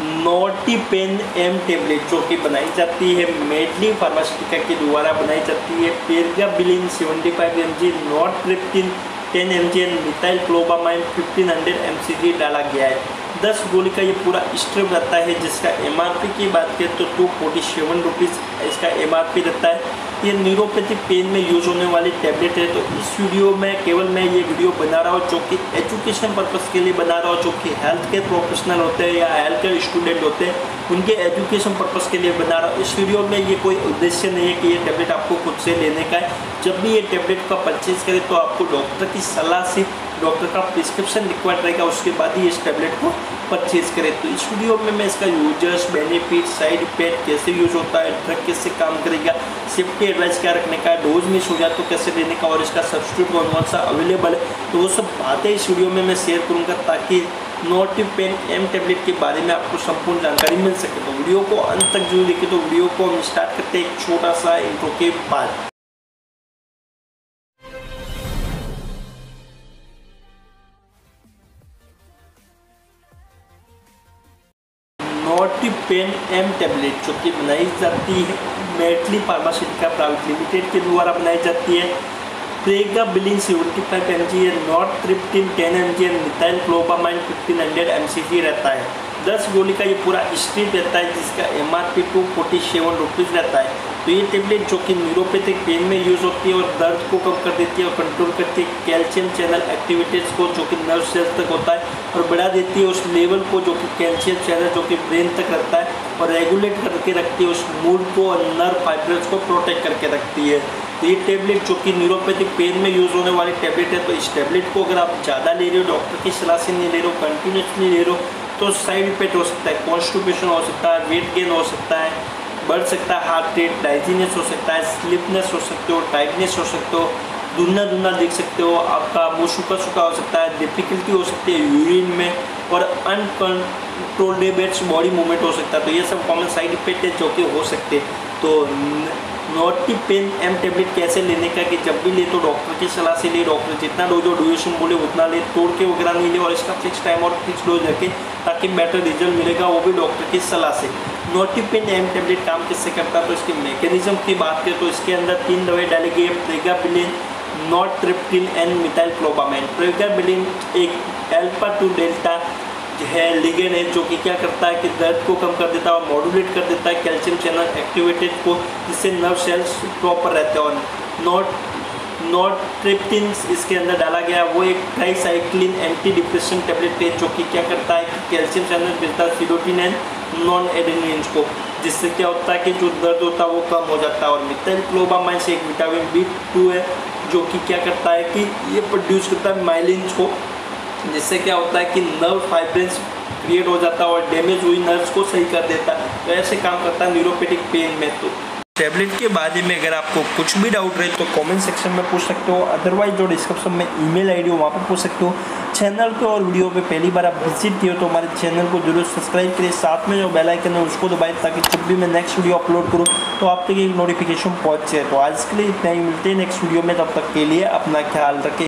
Naughty pen M tablet जो कि बनाई जाती है। मेडली फार्मास्यूटिका के द्वारा बनाई जाती है। Pregabalin seventy five M G nortriptyline ten M G and methylcobalamin fifteen hundred M C G डाला गया है। दस गोली का ये पूरा स्ट्रिप रहता है, जिसका एम आर पी की बात करें तो टू फोर्टी सेवन रुपीज़ इसका एम आर पी रहता है। ये न्यूरोपैथिक पेन में यूज़ होने वाली टैबलेट है। तो इस वीडियो में, केवल मैं ये वीडियो बना रहा हूँ जो कि एजुकेशन पर्पज़ के लिए बना रहा हूँ, जो कि हेल्थ केयर प्रोफेशनल होते हैं या हेल्थ केयर स्टूडेंट होते हैं, उनके एजुकेशन पर्पज़ के लिए बना रहा हूँ। इस वीडियो में ये कोई उद्देश्य नहीं है कि ये टैबलेट आपको खुद से लेने का है। जब भी ये टैबलेट का परचेज करें तो आपको डॉक्टर की सलाह से डॉक्टर का प्रिस्क्रिप्शन रिक्वायर्ड रहेगा। उसके बाद ही इस टैबलेट को परचेज करें। तो इस वीडियो में मैं इसका यूज़र्स बेनिफिट साइड इफ़ेक्ट कैसे यूज़ होता है ड्रग कैसे काम करेगा सेफ्टी एडवाइस क्या रखने का डोज मिस हो जाए तो कैसे लेने का, और इसका सब्सिट्यूट कौन कौन सा अवेलेबल है। तो वो सब बातें इस वीडियो में मैं शेयर करूँगा ताकि नोटिव पेन एम टेबलेट के बारे में आपको संपूर्ण जानकारी मिल सके। तो वीडियो को अंत तक ज़रूर देखें तो वीडियो को हम स्टार्ट करते हैं एक छोटा सा इंट्रो के बाद। नोटी पेन एम टेबलेट जो कि बनाई जाती है मेटली फार्मास्यूटिका प्राइवेट लिमिटेड के द्वारा बनाई जाती है। Pregabalin seventy five M G है nortriptyline ten M G है methylcobalamin fifteen hundred M C G रहता है। दस गोली का ये पूरा स्ट्रीप रहता है, जिसका M R P two forty seven rupees रहता है। तो ये टेबलेट जो कि न्यूरोपैथिक पेन में यूज़ होती है और दर्द को कम कर देती है और कंट्रोल करती है, कैल्शियम चैनल एक्टिविटीज़ को जो कि नर्व सेल्स तक होता है और बढ़ा देती है, उस लेवल को जो कि कैल्शियम चैनल जो कि ब्रेन तक रखता है और रेगुलेट करके रखती है, उस मूड को और नर्व फाइब्रेस को प्रोटेक्ट करके रखती है। तो ये टेबलेट जो कि न्यूरोपैथिक पेन में यूज़ होने वाली टेबलेट है तो इस टेबलेट को अगर आप ज़्यादा ले रहे हो, डॉक्टर की सलाह से नहीं ले रहे हो कंटिन्यूसली ले रहे हो तो साइड इफ़ेक्ट हो सकता है, कॉन्स्टिपेशन हो सकता है, वेट गेन हो सकता है बढ़ सकता है, हार्ट रेट, डाइजीनेस हो सकता है, स्लिपनेस हो सकते हो, टाइटनेस हो सकते हो दुना दुना देख सकते हो, आपका मुँह सूखा सूखा हो सकता है डिफिकल्टी हो सकती है यूरिन में और अनकंट्रोलेबल्स बॉडी मूवमेंट हो सकता है। तो ये सब कॉमन साइड इफ़ेक्ट है जो कि हो सकते तो नोटी पेन एम टेबलेट कैसे लेने का कि जब भी ले तो डॉक्टर की सलाह से ले डॉक्टर जितना डोज और ड्यूरेशन बोले उतना ले, तोड़ के वगैरह नहीं ले और इसका फिक्स टाइम और फिक्स डोज रखें ताकि बेटर रिज़ल्ट मिलेगा, वो भी डॉक्टर की सलाह से। नोटी पेन एम टेबलेट काम किससे करता है तो इसके मैकेनिज्म की बात करें तो इसके अंदर तीन दवाई डाली गई है pregabalin nortriptyline and methylcobalamin pregabalin एक एल्फा टू डेल्टा है लिगेंड है, जो कि क्या करता है कि दर्द को कम कर देता है और मॉडुलेट कर देता है कैल्शियम चैनल एक्टिवेटेड को, जिससे नर्व सेल्स प्रॉपर रहते हैं। और नॉट नॉट ट्रिप्टिन इसके अंदर डाला गया वो एक ट्राईसाइक्लिन एंटी डिप्रेशन टेबलेट है, जो कि क्या करता है कि कैल्शियम चैनल मिलता है सीडोटिन एंड नॉन एडेनियंस को जिससे क्या होता है कि जो दर्द होता है वो कम हो जाता है। और मिथाइल क्लोबामाइन से एक विटामिन बी टू है, जो कि क्या करता है कि ये प्रोड्यूस करता है माइलिन्स को, जिससे क्या होता है कि नर्व फाइब्रेंस क्रिएट हो जाता है और डैमेज हुई नर्व्स को सही कर देता है। तो ऐसे काम करता है न्यूरोपेटिक पेन में तो। टैबलेट के बारे में अगर आपको कुछ भी डाउट रहे तो कमेंट सेक्शन में पूछ सकते हो। अदरवाइज़ जो डिस्क्रिप्शन में ईमेल आईडी हो, वहाँ पर पूछ सकते हो। चैनल पे और वीडियो पे पहली बार आप विज़िट किए तो हमारे चैनल को ज़रूर सब्सक्राइब करें। साथ में जो बेल आइकन है, उसको दबाए ताकि जब भी मैं नेक्स्ट वीडियो अपलोड करूँ तो आप तक एक नोटिफिकेशन पहुँचे तो आज के लिए इतना ही। मिलते हैं नेक्स्ट वीडियो में। तब तक के लिए अपना ख्याल रखें।